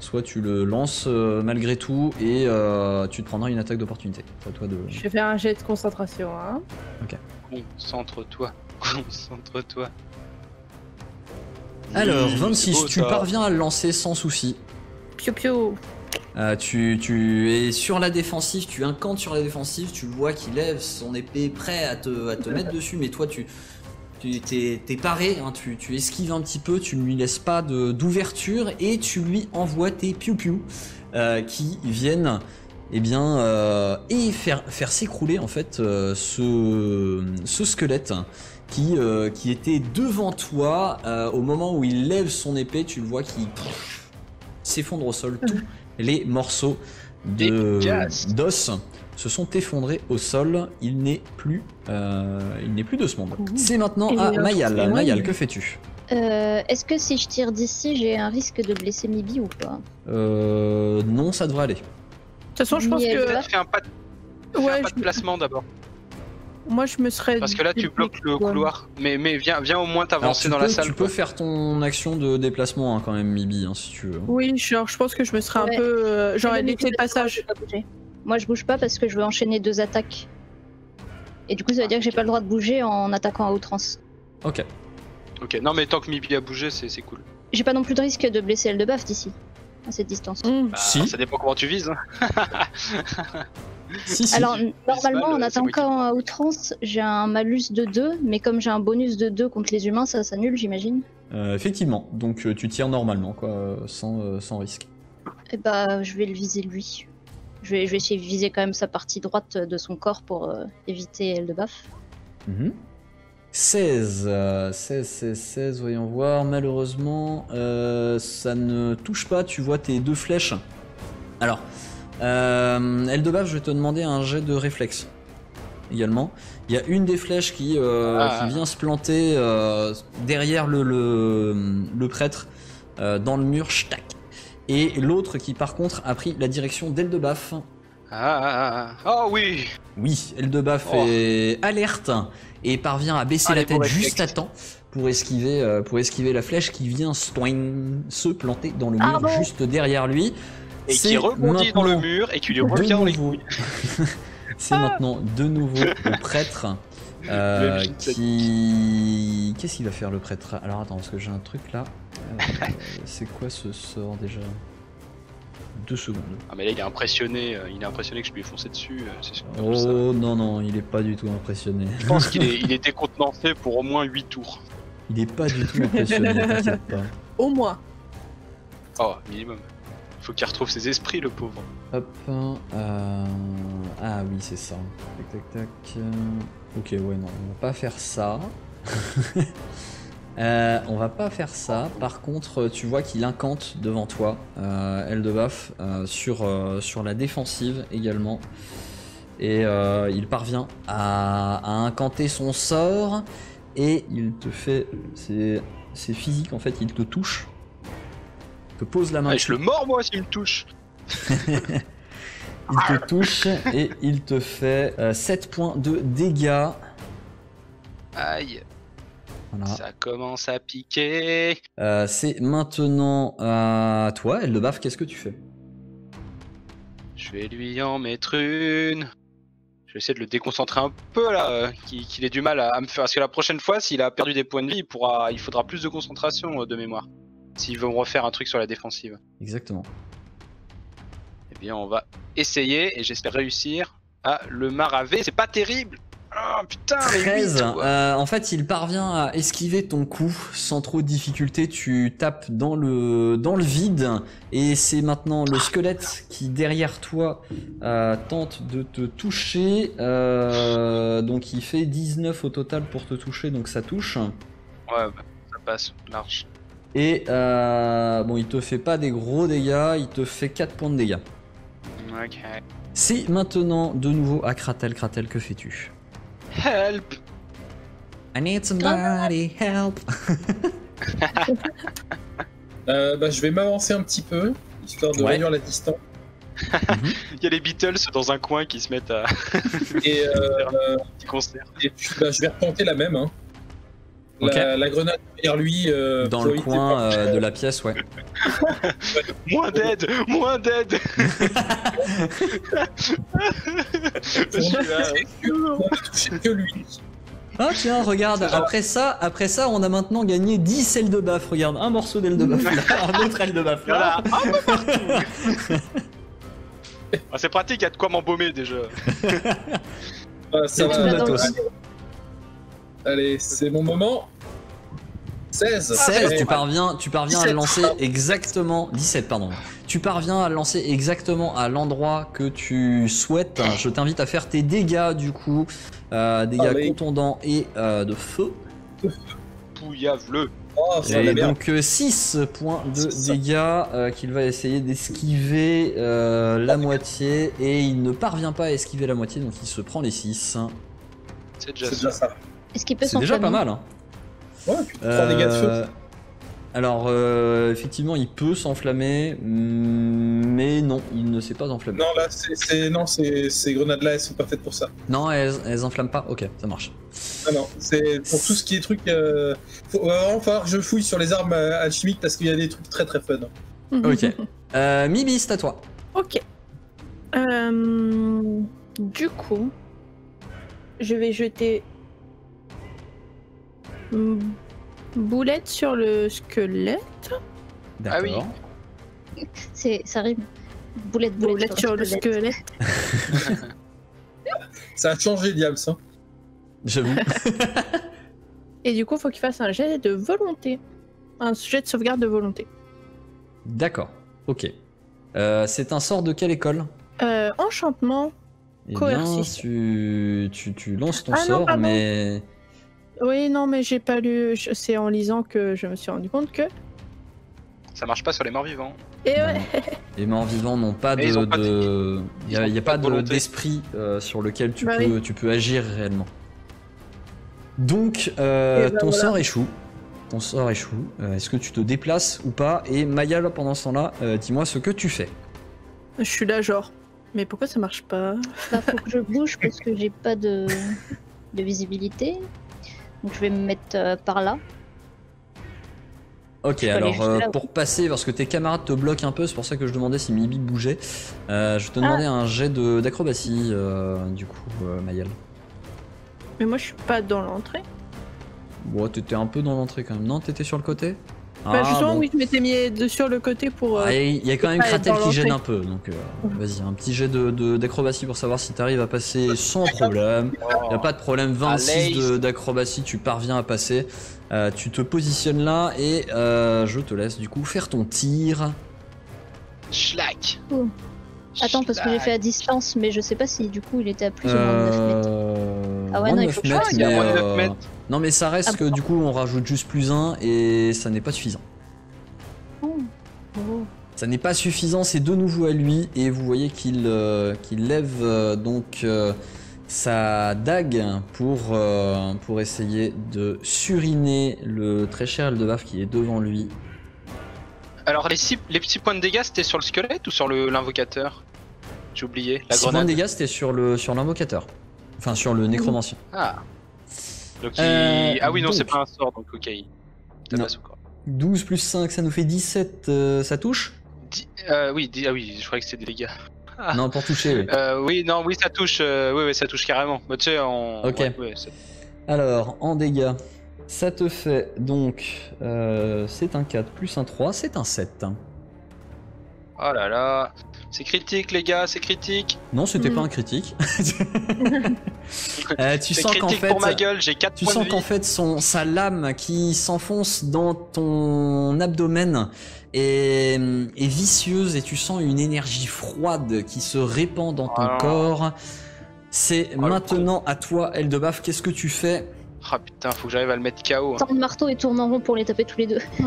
S1: soit tu le lances euh, malgré tout et euh, tu te prendras une attaque d'opportunité. Toi de.
S3: Je vais faire un jet de concentration. Hein.
S2: Concentre-toi. Concentre-toi.
S1: Alors,
S2: Mmh, c'est
S1: 26,
S2: beau,
S1: tu parviens à le lancer sans souci.
S3: Pio pio.
S1: Euh, tu, tu es sur la défensive, tu incantes sur la défensive, tu le vois qu'il lève son épée prêt à te, à te mettre dessus, mais toi tu tu t'es, t'es paré, hein, tu, tu esquives un petit peu, tu ne lui laisses pas de, d'ouverture et tu lui envoies tes piou-piou euh, qui viennent eh bien, euh, et faire, faire s'écrouler en fait euh, ce, ce squelette qui, euh, qui était devant toi euh, au moment où il lève son épée, tu le vois qui s'effondre au sol. Tous les morceaux d'os se sont effondrés au sol. Il n'est plus, euh, il n'est plus de ce monde. C'est maintenant à Mayal. Mayal, que fais-tu?
S4: Euh, Est-ce que si je tire d'ici, j'ai un risque de blesser Mibi ou pas?
S1: Euh, Non, ça devrait aller.
S3: De toute façon, je pense que.
S2: Fais un pas de, un pas de placement d'abord.
S3: Moi je me serais.
S2: Parce que là, tu bloques le couloir. Mais, mais viens, viens au moins t'avancer dans
S1: peux,
S2: la salle.
S1: tu
S2: quoi.
S1: peux faire ton action de déplacement hein, quand même, Mibi, hein, si tu veux.
S3: Oui, genre, je pense que je me serais
S4: Ouais.
S3: un peu. euh,
S4: Mais
S3: laissé le passage.
S4: Moi, je bouge pas parce que je veux enchaîner deux attaques. Et du coup, ça veut dire que j'ai pas le droit de bouger en attaquant à outrance.
S1: Ok.
S2: Ok, non, mais tant que Mibi a bougé, c'est cool.
S4: J'ai pas non plus de risque de blesser Eldebaf d'ici, à cette distance.
S3: Hum.
S2: Bah,
S1: Si.
S2: Ça dépend comment tu vises. Hein.
S1: Si, si.
S4: Alors, normalement,
S2: mal,
S4: en attaquant à outrance, j'ai un malus de 2, mais comme j'ai un bonus de 2 contre les humains, ça s'annule, j'imagine.
S1: Euh, effectivement, donc euh, tu tires normalement, quoi, euh, sans, euh, sans risque.
S4: Et bah, je vais le viser lui. Je vais, je vais essayer de viser quand même sa partie droite de son corps pour euh, éviter Eldebaf.
S1: Mhm. 16, euh, 16, 16, 16, voyons voir. Malheureusement, euh, ça ne touche pas. Tu vois tes deux flèches. Alors, euh, Eldebaf, je vais te demander un jet de réflexe également. Il y a une des flèches qui, euh,
S2: Ah.
S1: qui vient se planter euh, derrière le, le, le prêtre euh, dans le mur, ch'tac. Et l'autre qui, par contre, a pris la direction d'Eldebaf.
S2: Ah, ah, ah. Oh oui
S1: Oui, Eldebaf
S2: Oh.
S1: est alerte et parvient à baisser
S2: Ah,
S1: la tête juste à temps pour esquiver, euh, pour esquiver la flèche qui vient stoing, se planter dans le
S4: Ah
S1: mur
S4: bon
S1: juste derrière lui.
S2: Et
S1: C'est
S2: qui rebondit dans le
S1: maintenant
S2: mur et qui lui
S1: de
S2: revient dans les
S1: nouveau-
S2: couilles.
S1: C'est maintenant de nouveau au prêtre euh, qui. Qu'est-ce qu'il va faire le prêtre? Alors attends, parce que j'ai un truc là. Euh, C'est quoi ce sort déjà? Deux secondes.
S2: Ah, mais là, il est impressionné. euh, Il est impressionné que je lui ai foncé dessus. ça.
S1: Oh non, non, il est pas du tout impressionné.
S2: Je pense qu'il est, il est décontenancé pour au moins 8 tours.
S1: Il est pas du tout impressionné, pas.
S3: Au moins.
S2: Oh, minimum. Faut qu'il retrouve ses esprits, le pauvre.
S1: Hop. euh, Ah oui, c'est ça. Tac, tac, tac. Ok, ouais, non, on va pas faire ça. Euh, on va pas faire ça. Par contre, tu vois qu'il incante devant toi, euh, Eldebaf, euh, sur, euh, sur la défensive également. Et euh, il parvient à, à incanter son sort. Et il te fait. C'est physique en fait, il te touche. Te pose la main
S2: Ah, je le mords, moi, s'il me touche.
S1: Il te touche et il te fait euh, 7 points de dégâts.
S2: Aïe,
S1: Voilà.
S2: ça commence à piquer.
S1: Euh, c'est maintenant à toi, Eldebaf, qu'est-ce que tu fais?
S2: Je vais lui en mettre une. Je vais essayer de le déconcentrer un peu là, euh, qu'il ait du mal à, à me faire. Parce que la prochaine fois, s'il a perdu des points de vie, il, pourra, il faudra plus de concentration euh, de mémoire. S'il veut me refaire un truc sur la défensive.
S1: Exactement.
S2: Eh bien, on va essayer et j'espère réussir à le maraver. C'est pas terrible. Ah putain, mais
S1: 13.
S2: huit, quoi.
S1: euh, en fait, il parvient à esquiver ton coup sans trop de difficulté. Tu tapes dans le, dans le vide et c'est maintenant le squelette qui, derrière toi, euh, tente de te toucher. Euh, donc, il fait 19 au total pour te toucher, donc ça touche.
S2: Ouais, bah, ça passe, large.
S1: Et euh, bon, il te fait pas des gros dégâts, il te fait 4 points de dégâts.
S2: Ok.
S1: C'est maintenant de nouveau à Kratel. Kratel, que fais-tu?
S2: Help
S1: I need somebody help.
S5: Euh, bah, je vais m'avancer un petit peu, histoire de
S1: Ouais.
S5: réduire la distance.
S2: Il y a les Beatles dans un coin qui se mettent à
S5: Et, euh,
S2: faire un petit concert.
S5: et puis bah, je vais retenter la même. hein. La, la grenade derrière lui. euh,
S1: Dans le coin euh, de la pièce, ouais.
S2: Moins d'aide Moins d'aide
S5: que lui.
S1: Ah tiens, regarde, après ça, après ça, on a maintenant gagné 10 ailes de baffe. Regarde, un morceau d'aile de baffe là, un autre aile de baffe
S2: Voilà,
S1: là.
S2: un peu partout. Ah, c'est pratique, il y a de quoi m'embaumer déjà.
S5: Ah, ça va. Allez, c'est mon moment. 16.
S1: 16,
S5: Allez.
S1: tu parviens, tu parviens à
S5: 17.
S1: le lancer exactement. 17, pardon. Tu parviens à le lancer exactement à l'endroit que tu souhaites. Je t'invite à faire tes dégâts du coup, euh, dégâts
S5: Allez.
S1: contondants et euh, de feu.
S2: Pouillave-le.
S5: Oh, ça
S1: Et donc 6 points de dégâts euh, qu'il va essayer d'esquiver euh, la moitié et il ne parvient pas à esquiver la moitié donc il se prend les 6.
S2: C'est déjà ça.
S4: Est-ce qu'il peut
S1: C'est déjà pas mal. Hein.
S5: Ouais, puis 3 dégâts de feu.
S1: Euh, Alors euh, effectivement il peut s'enflammer mm, mais non il ne s'est pas enflammé.
S5: Non, là, c'est- non, c'est- ces grenades-là, elles sont pas faites pour ça.
S1: Non elles, elles enflamment pas Ok ça marche.
S5: Ah non, c'est pour tout ce qui est truc. Euh, faut, va vraiment falloir que je fouille sur les armes euh, alchimiques parce qu'il y a des trucs très très fun.
S1: Ok. Euh, Mibi c'est à toi.
S3: Ok. Euh, du coup, je vais jeter boulette sur le squelette.
S1: D'accord.
S2: Ah oui.
S4: C'est, ça rime. Boulette, boulette,
S3: Boulette sur le squelette.
S5: Ça a changé, Diams. Hein.
S1: J'avoue.
S3: Et du coup, faut qu'il fasse un jet de volonté. Un jet de sauvegarde de volonté.
S1: D'accord. Ok. Euh, c'est un sort de quelle école?
S3: Euh, enchantement.
S1: Eh bien, tu, tu, tu lances ton
S3: Ah
S1: sort, mais
S3: Oui, non, mais j'ai pas lu. je- C'est en lisant que je me suis rendu compte que.
S2: Ça marche pas sur les morts vivants.
S3: Et ouais.
S1: les morts vivants n'ont pas
S2: Mais
S1: de. Il n'y a, y
S2: pas de-
S1: d'esprit euh, sur lequel tu,
S3: Bah
S1: peux,
S3: oui.
S1: tu peux agir réellement. Donc, euh,
S3: ben
S1: ton
S3: voilà.
S1: sort échoue. Ton sort échoue. Euh, Est-ce que tu te déplaces ou pas? Et Mayal, pendant ce temps-là, euh, dis-moi ce que tu fais.
S3: Je suis là, genre. Mais pourquoi ça marche pas?
S4: Bah, faut que je bouge parce que j'ai pas de, de visibilité. Donc je vais me mettre euh, par là.
S1: Ok, alors euh,
S4: là,
S1: pour passer, parce que tes camarades te bloquent un peu, c'est pour ça que je demandais si Mibi bougeait. euh, je te demandais un jet d'acrobatie, euh, du coup, euh, Mayal.
S3: Mais moi, je suis pas dans l'entrée.
S1: Bon, t'étais un peu dans l'entrée quand même. Non, t'étais sur le côté?
S3: Bah,
S1: Ah,
S3: justement,
S1: bon.
S3: oui, je m'étais mis de- sur le côté pour. euh,
S1: Ah, Il y a quand même Kratel qui gêne un peu, donc euh, vas-y, un petit jet de- de- d'acrobatie pour savoir si t'arrives à passer sans problème.
S2: Oh.
S1: Y a pas de problème, 26 de- d'acrobatie, tu parviens à passer. Euh, tu te positionnes là et euh, je te laisse du coup faire ton tir.
S2: Schlack.
S4: Oh. Attends, parce que j'ai fait à distance, mais je sais pas si du coup il était à plus ou moins de 9 mètres.
S1: Euh,
S4: Ah ouais,
S1: moins
S4: non, il
S1: 9
S4: faut que je
S1: mètres.
S2: Il
S1: mais,
S2: moins de 9 mètres.
S1: Non mais ça reste
S4: Ah
S1: que
S4: bon.
S1: du coup on rajoute juste plus 1 et ça n'est pas suffisant.
S4: Oh. Oh.
S1: Ça n'est pas suffisant, c'est de nouveau à lui et vous voyez qu'il euh, qu'il lève euh, donc euh, sa dague pour, euh, pour essayer de suriner le très cher Eldebaf qui est devant lui.
S2: Alors, les, six- les petits points de dégâts, c'était sur le squelette ou sur le- l'invocateur? J'ai oublié. La
S1: 6 points de
S2: grenade.
S1: dégâts c'était sur le sur l'invocateur. Enfin sur le nécromancien.
S2: Ah. Donc, il-
S1: Euh,
S2: ah oui, non,
S1: donc.
S2: c'est pas un sort, donc ok. il
S1: Non.
S2: tabasse encore.
S1: 12 plus 5 ça nous fait 17, euh, ça touche
S2: euh, oui, ah oui, je croyais que c'était des dégâts. Ah.
S1: Non pour toucher oui.
S2: Euh, oui, non, oui, ça touche. oui, oui, ça touche carrément. Tu sais, en.
S1: Ok.
S2: ouais, ouais, c'est-
S1: Alors, en dégâts, ça te fait donc. c'est un 4 plus un 3, c'est un 7.
S2: Oh là là. C'est critique, les gars, c'est critique.
S1: Non, c'était
S3: Mhm.
S1: pas un critique. Euh, tu sens qu'en fait.
S2: pour ma gueule, j'ai 4
S1: Tu sens
S2: de
S1: qu'en fait son, sa lame qui s'enfonce dans ton abdomen est, est vicieuse et tu sens une énergie froide qui se répand dans ton
S2: Ah.
S1: corps. C'est
S2: Oh,
S1: maintenant à toi, Eldebaf, qu'est-ce que tu fais?
S2: Ah putain, faut que j'arrive à le mettre KO. hein.
S4: Tends le marteau et tourne en rond pour les taper tous les deux.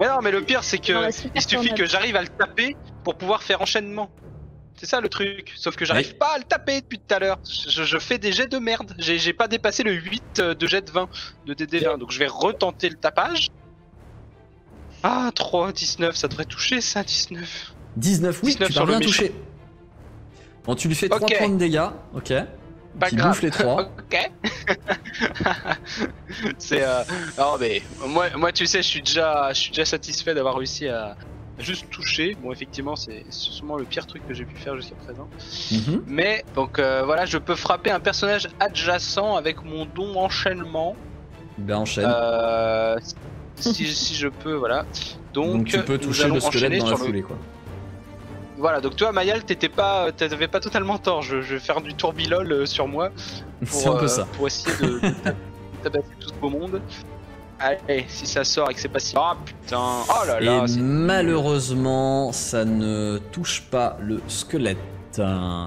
S2: Mais non, mais le pire, c'est que
S4: super
S2: il suffit que j'arrive à le taper pour pouvoir faire enchaînement. C'est ça le truc. Sauf que j'arrive
S1: Oui.
S2: pas à le taper depuis tout à l'heure. Je, je fais des jets de merde. J'ai pas dépassé le 8 euh, de jet de 20 de DD20. Donc je vais retenter le tapage. Ah, 3, 19, ça devrait toucher ça, 19.
S1: 19, oui,
S2: 19
S1: tu
S2: sur le
S1: toucher. Bon, tu lui fais 3
S2: Ok.
S1: points de dégâts, ok.
S2: Pas
S1: Qui
S2: grave.
S1: bouffe les 3.
S2: Ok. c'est euh... Non mais moi, moi tu sais, je suis déjà, je suis déjà satisfait d'avoir réussi à, juste toucher. Bon, effectivement, c'est sûrement le pire truc que j'ai pu faire jusqu'à présent.
S1: Mhm.
S2: Mais donc euh, voilà, je peux frapper un personnage adjacent avec mon don enchaînement.
S1: Ben enchaîne.
S2: Euh, si, si je peux, voilà. Donc,
S1: Donc tu peux toucher le squelette dans la
S2: le-
S1: foulée quoi.
S2: Voilà, donc toi, Mayal, t'étais pas, t'avais pas totalement tort. Je, je vais faire du tourbilol euh, sur moi pour,
S1: un peu ça.
S2: pour essayer de, de tabasser tout ce beau monde. Allez, si ça sort et que c'est pas si. Ah putain, oh là là.
S1: Et malheureusement, ça ne touche pas le squelette.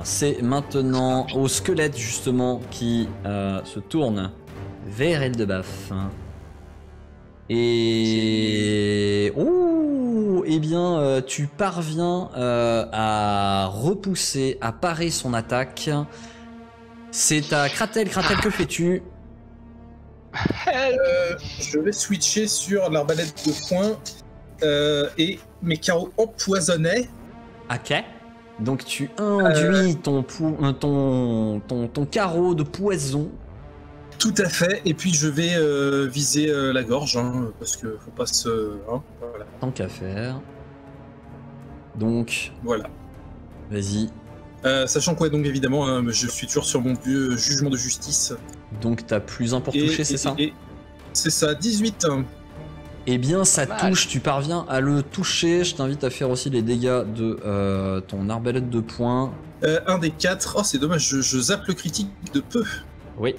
S1: C'est maintenant au squelette justement qui euh, se tourne vers Eldebaf. Et oh, eh bien, euh, tu parviens euh, à repousser, à parer son attaque. C'est à Kratel. Kratel, que fais-tu?
S5: Euh, je vais switcher sur l'arbalète de poing euh, et mes carreaux empoisonnés.
S1: Ok. Donc tu induis ton, euh, ton, ton, ton carreau de poison.
S5: Tout à fait. Et puis je vais viser la gorge hein, parce que faut pas se. hein, voilà.
S1: Tant qu'à faire. Donc,
S5: voilà.
S1: vas-y.
S5: Sachant quoi, donc évidemment, hein, je suis toujours sur mon vieux jugement de justice.
S1: Donc t'as plus un pour
S5: Et-
S1: toucher, c'est ça
S5: C'est ça, 18.
S1: Eh bien, ça touche, tu parviens à le toucher. Je t'invite à faire aussi les dégâts de euh, ton arbalète de poing.
S5: Euh, un des quatre. Oh, c'est dommage, je, je zappe le critique de peu.
S1: Oui.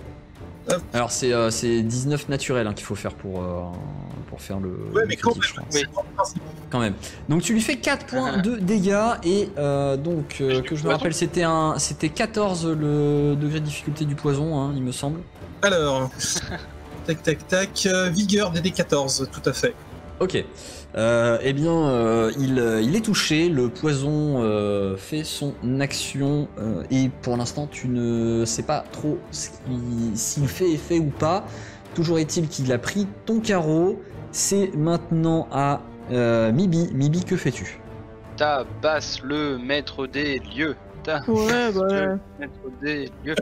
S5: Hop.
S1: Alors, c'est euh, c'est 19 naturel hein, qu'il faut faire pour, euh, pour faire le.
S5: Ouais,
S1: le
S5: mais quand
S1: je crois.
S5: Principe.
S1: quand même. Donc tu lui fais 4 points de dégâts et euh, donc euh, que je me rappelle c'était un c'était 14 le degré de difficulté du poison hein, il me semble.
S5: Alors, tac tac tac, euh, vigueur des D14, tout à fait.
S1: Ok. Euh, eh bien euh, il, euh, il est touché, le poison euh, fait son action euh, et pour l'instant tu ne sais pas trop s'il fait effet ou pas. Toujours est-il qu'il a pris ton carreau. C'est maintenant à euh, Mibi. Mibi que fais-tu?
S2: Tabasse le maître des lieux. Ta
S3: Ouais, bah.
S2: le maître des lieux.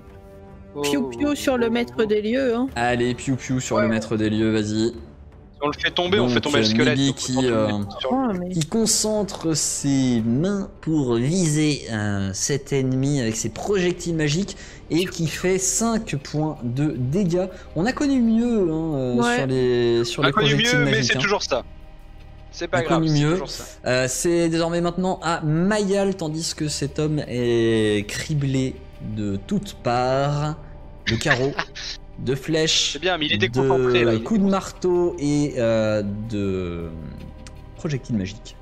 S3: Piou piou sur le maître des lieux, hein.
S1: Allez, piou piou sur le maître des lieux, vas-y.
S2: On le fait tomber, on
S1: Donc,
S2: fait tomber le
S1: euh,
S2: squelette.
S1: Qui, euh,
S3: Oh, mais...
S1: Qui concentre ses mains pour viser euh, cet ennemi avec ses projectiles magiques et qui fait 5 points de dégâts. On a connu mieux hein,
S3: Ouais.
S1: sur les, sur
S2: On a
S1: les
S2: connu
S1: projectiles
S2: mieux, mais
S1: magiques.
S2: c'est
S1: hein.
S2: toujours ça. C'est pas
S1: On a
S2: grave.
S1: Euh, c'est désormais maintenant à Mayal, tandis que cet homme est criblé de toutes parts, de carreaux, de flèches,
S2: C'est bien, mais il est déconcentré là.
S1: de
S2: il
S1: coups de marteau et euh, de projectiles magiques.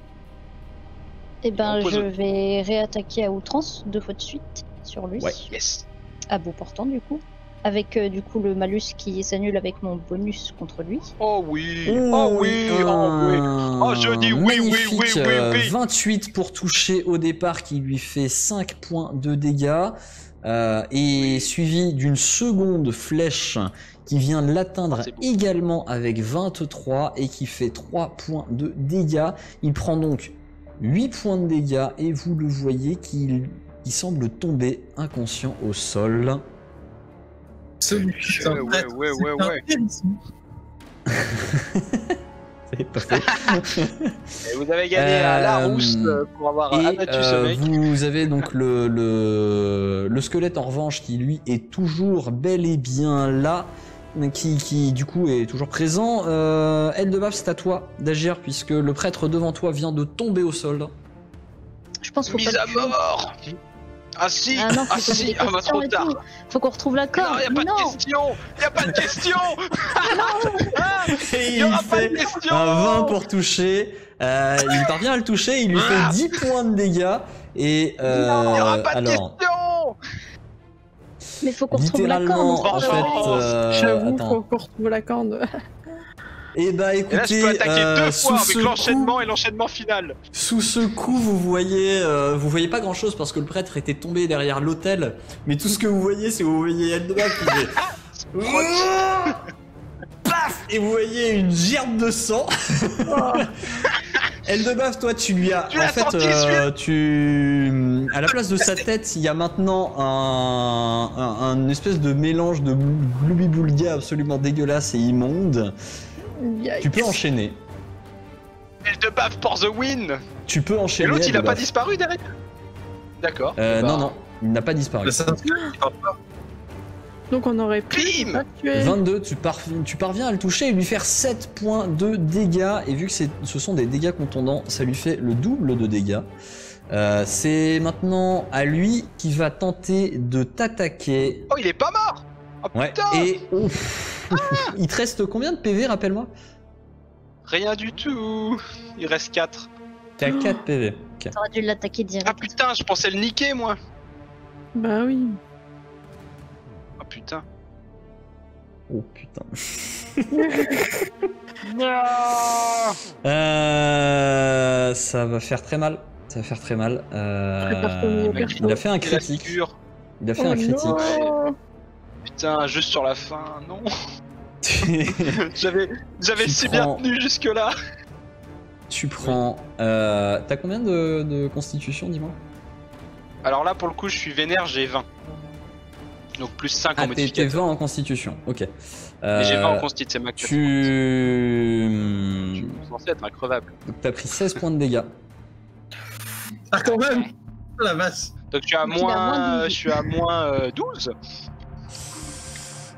S4: Eh ben, je vais réattaquer à outrance deux fois de suite sur lui.
S1: Ouais.
S2: Yes.
S4: À bout portant, du coup. Avec euh, du coup le malus qui s'annule avec mon bonus contre lui.
S2: Oh oui. Oh oui. Oh oui. Oh, je dis oui, oui,
S1: Magnifique,
S2: oui, oui,
S1: euh,
S2: oui.
S1: 28 pour toucher au départ qui lui fait 5 points de dégâts. Euh, et suivi d'une seconde flèche qui vient l'atteindre
S2: C'est beau.
S1: également avec 23 et qui fait 3 points de dégâts. Il prend donc 8 points de dégâts et vous le voyez qu'il il semble tomber inconscient au sol.
S5: Celui-ci, c'est un
S2: Ouais, ouais,
S5: prêtre,
S2: ouais,
S5: c'est
S2: ouais,
S1: pas.
S2: Et vous avez gagné à la
S1: Euh,
S2: rousse euh, pour avoir
S1: Et
S2: abattu ce
S1: euh,
S2: mec.
S1: vous avez donc le, le, le squelette en revanche qui lui est toujours bel et bien là, qui, qui du coup est toujours présent. Euh, Eldebaf, c'est à toi d'agir puisque le prêtre devant toi vient de tomber au sol.
S4: Je pense qu'il faut
S2: Mise
S4: pas
S2: à
S4: tuer.
S2: mort. Ah si.
S4: Ah non, faut
S2: ah si. Ah bah trop tard.
S4: tout. Faut qu'on retrouve la
S2: Non,
S4: corde.
S2: y a
S4: Mais
S2: pas de
S4: non.
S2: question. Y a pas de question. Ah,
S1: Et
S2: y
S1: il
S2: aura pas de
S1: fait
S2: question.
S1: un 20 pour toucher. Euh, il parvient à le toucher, il lui
S2: Ah.
S1: fait 10 points de dégâts. Et euh,
S2: Y aura pas de
S1: alors,
S2: question.
S4: Mais faut qu'on retrouve la
S1: littéralement,
S4: corde.
S1: en fait, euh,
S3: J'avoue,
S1: attends.
S3: faut qu'on retrouve la corde.
S1: Et bah
S2: Et là, je
S1: écoutez,
S2: peux attaquer
S1: euh,
S2: deux
S1: sous
S2: fois avec
S1: coup-
S2: l'enchaînement et l'enchaînement final.
S1: Sous ce coup, vous voyez, euh, vous voyez pas grand chose parce que le prêtre était tombé derrière l'autel. Mais tout ce que vous voyez, c'est vous voyez Eldebaf qui fait. Paf Et vous voyez une gerbe de sang. Eldebaf, toi, tu lui as.
S2: Tu
S1: en fait, euh, tu. À la place de sa tête, il y a maintenant un, un, un espèce de mélange de gloubi-boulga absolument dégueulasse et immonde. Tu peux enchaîner.
S2: Elle de baffe pour the win
S1: Tu peux
S2: Et
S1: enchaîner.
S2: l'autre, il a pas disparu derrière D'accord.
S1: Euh,
S2: Bah,
S1: Non, non, il n'a pas disparu.
S3: Donc on aurait pu
S2: Bim
S3: pas tuer.
S1: 22, tu, par- tu parviens à le toucher et lui faire 7 points de dégâts. Et vu que c'est- ce sont des dégâts contondants, ça lui fait le double de dégâts. Euh, c'est maintenant à lui qui va tenter de t'attaquer.
S2: Oh, il est pas mort Oh
S1: Ouais.
S2: putain
S1: Et ouf. il te reste combien de PV, rappelle-moi?
S2: Rien du tout Il reste 4.
S1: T'es à 4 PV.
S4: T'aurais dû l'attaquer direct.
S2: Ah putain, je pensais le niquer moi
S3: Bah oui.
S2: Oh putain.
S1: Oh putain.
S2: Non
S1: Euh, ça va faire très mal. Ça va faire très mal. Euh, il a fait un critique. Il a fait
S3: Oh
S1: un critique.
S3: non.
S2: Putain, juste sur la fin, non
S1: tu
S2: J'avais j'avais
S1: Tu
S2: si
S1: prends-
S2: bien tenu jusque là
S1: prends. euh, T'as combien de, de constitution, dis-moi?
S2: Alors là, pour le coup, je suis vénère, j'ai 20. Donc plus 5 en
S1: Ah, t'es t'es
S2: modificateur.
S1: 20 en constitution. Ok.
S2: Mais j'ai 20 en
S1: Euh,
S2: constitution, c'est ma
S1: Tu.
S2: Je suis censé être increvable.
S1: Donc t'as pris 16 points de dégâts.
S5: Ah, quand même Oh la vache
S2: Donc je suis à
S4: Donc il a moins
S2: moins,
S4: 12.
S2: je suis à moins euh, 12.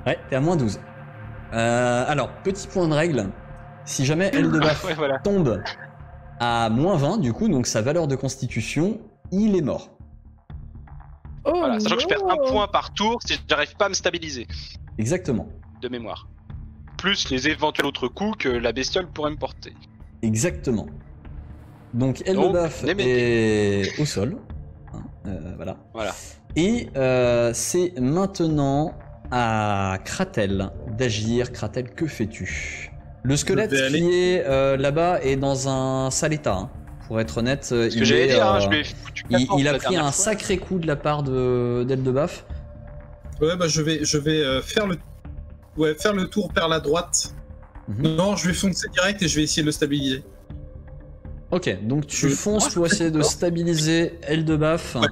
S1: Ouais, t'es à moins 12. Euh, alors, petit point de règle. Si jamais Eldebaf
S2: ouais, voilà.
S1: tombe à moins 20, du coup, donc sa valeur de constitution, il est mort.
S3: Oh
S2: Voilà, sachant que je perds un point par tour si j'arrive pas à me stabiliser
S1: Exactement.
S2: de mémoire. Plus les éventuels autres coups que la bestiole pourrait me porter.
S1: Exactement. Donc
S2: mettez.
S1: est au sol. Hein, euh, voilà.
S2: Voilà.
S1: Et euh, c'est maintenant à Kratel d'agir. Kratel, que fais-tu? Le squelette
S5: aller-
S1: qui est euh, là-bas est dans un sale état. hein. Pour être honnête,
S2: Ce
S1: il,
S2: que j'allais
S1: est,
S2: dire, hein,
S1: euh,
S2: je lui ai foutu
S1: il,
S2: 14
S1: il a
S2: la
S1: pris
S2: dernière
S1: un
S2: fois.
S1: sacré coup de la part de d'Eldebaf.
S5: Ouais, bah je vais, je vais euh, faire le... Ouais, faire le tour vers la droite.
S1: Mhm.
S5: Non, je vais foncer direct et je vais essayer de le stabiliser.
S1: Ok, donc tu
S5: Je-
S1: fonces pour
S5: fais
S1: essayer de stabiliser Eldebaf
S5: Ouais.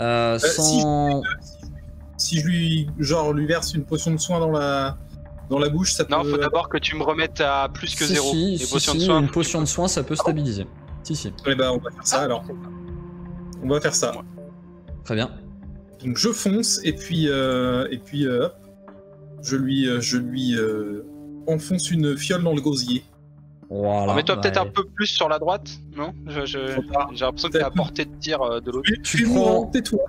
S1: euh,
S5: si
S1: sans.
S5: Si je lui, genre, lui verse une potion de soin dans la, dans la bouche, ça peut...
S2: Non, faut d'abord que tu me remettes à plus que
S1: Si,
S2: 0.
S1: si,
S2: Les
S1: si,
S2: potions de
S1: si,
S2: soin.
S1: une potion de soin, ça peut stabiliser. Si, si.
S5: Eh ben, on va faire ça alors. On va faire ça.
S1: Très bien.
S5: Donc je fonce et puis euh, et puis euh, je lui euh, je lui euh, enfonce une fiole dans le gosier.
S1: Voilà.
S2: Mets-toi peut-être un peu plus sur la droite, non? J'ai l'impression que t'es à portée de tir de l'autre.
S1: Tu
S5: Tu
S1: prends-
S5: tais-toi.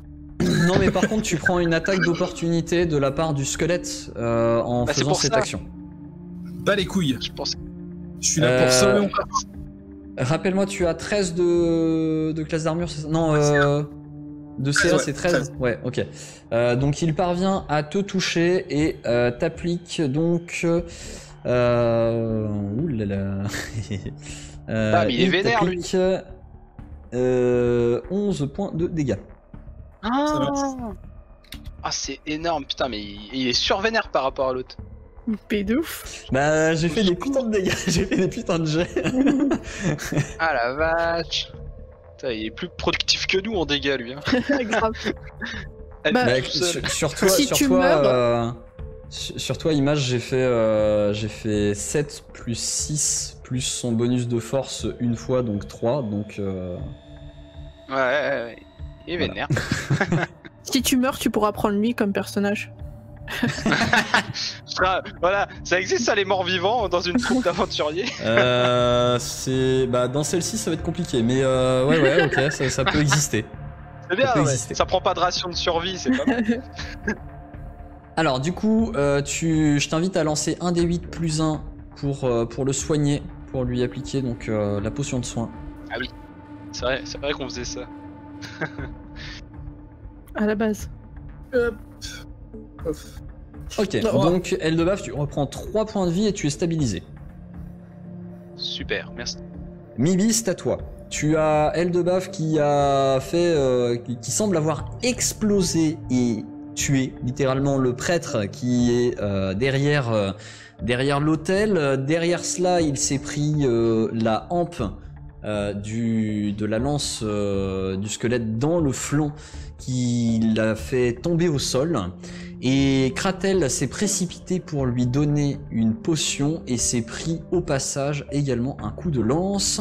S1: Non, mais par contre, tu prends une attaque d'opportunité de la part du squelette euh, en
S2: Bah,
S1: faisant cette
S2: ça.
S1: action.
S5: Bas les couilles.
S2: Je pense.
S5: Je suis là
S1: Euh,
S5: pour sauver mon papa.
S1: Rappelle-moi, tu as 13 de, de classe d'armure, c'est ça? Non, euh, de CA,
S5: ouais,
S1: c'est 13 Ouais, ok. Euh, donc, il parvient à te toucher et euh, t'applique donc. Euh, ouh là là. Euh,
S2: Ah, mais il est vénère, lui.
S1: t'applique, euh, 11 points de dégâts.
S2: Ah, ah c'est énorme, putain, mais il, il est survénère par rapport à l'autre.
S3: Pédouf.
S1: Bah, j'ai fait des putains de dégâts, j'ai fait des putains de jets.
S2: Ah la vache Putain, il est plus productif que nous en dégâts, lui. Hein.
S3: Grave. Bah,
S1: Bah, sur, sur toi,
S3: Si
S1: sur
S3: tu
S1: toi,
S3: meurs-
S1: euh, sur, sur toi, Image, j'ai fait, euh, j'ai fait 7 plus 6 plus son bonus de force une fois, donc 3. Donc, euh,
S2: Ouais, ouais, ouais. Il est
S1: Voilà.
S2: vénère.
S3: Si tu meurs, tu pourras prendre lui comme personnage.
S2: Voilà, ça existe ça les morts vivants dans une troupe d'aventuriers
S1: euh, c'est, bah, dans celle-ci, ça va être compliqué, mais euh, ouais, ouais, ok, ça, ça peut exister.
S2: C'est bien,
S1: peut
S2: ouais.
S1: exister.
S2: ça prend pas de ration de survie, c'est pas mal.
S1: Alors, du coup, euh, tu, je t'invite à lancer un des 8 plus 1 pour, euh, pour le soigner, pour lui appliquer donc euh, la potion de soin.
S2: C'est vrai, c'est vrai qu'on faisait ça.
S3: À la base.
S5: Hop.
S1: Ok,
S5: Oh.
S1: donc Eldebaf, tu reprends 3 points de vie et tu es stabilisé.
S2: Super, merci.
S1: Mibi, c'est à toi. Tu as Eldebaf qui a fait, euh, qui, qui semble avoir explosé et tué littéralement le prêtre qui est euh, derrière, euh, derrière l'autel. Euh, Derrière cela, il s'est pris euh, la hampe euh, du, de la lance euh, du squelette dans le flanc qui l'a fait tomber au sol. Et Kratel s'est précipité pour lui donner une potion et s'est pris au passage également un coup de lance.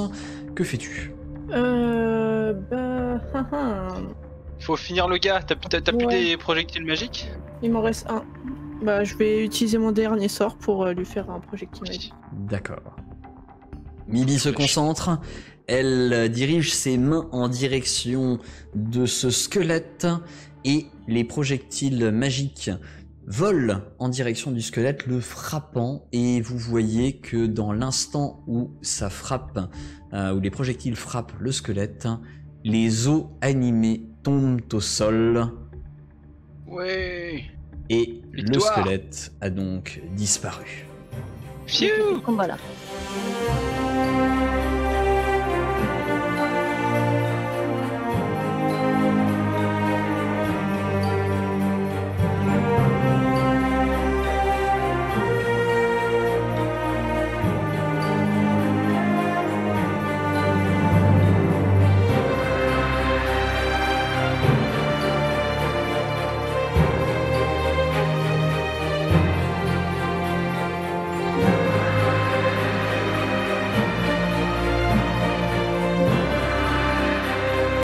S1: Que fais-tu?
S3: Euh. Bah. ah, ah.
S2: Faut finir le gars, t'as t'as plus
S3: Ouais.
S2: des projectiles magiques?
S3: Il m'en reste un. Bah, je vais utiliser mon dernier sort pour euh, lui faire un projectile magique.
S1: D'accord. Milly se concentre. Elle dirige ses mains en direction de ce squelette et les projectiles magiques volent en direction du squelette, le frappant. Et vous voyez que dans l'instant où ça frappe, euh, où les projectiles frappent le squelette, les os animés tombent au sol
S2: Ouais
S1: et le squelette a donc disparu.
S2: Phew
S4: Combat là.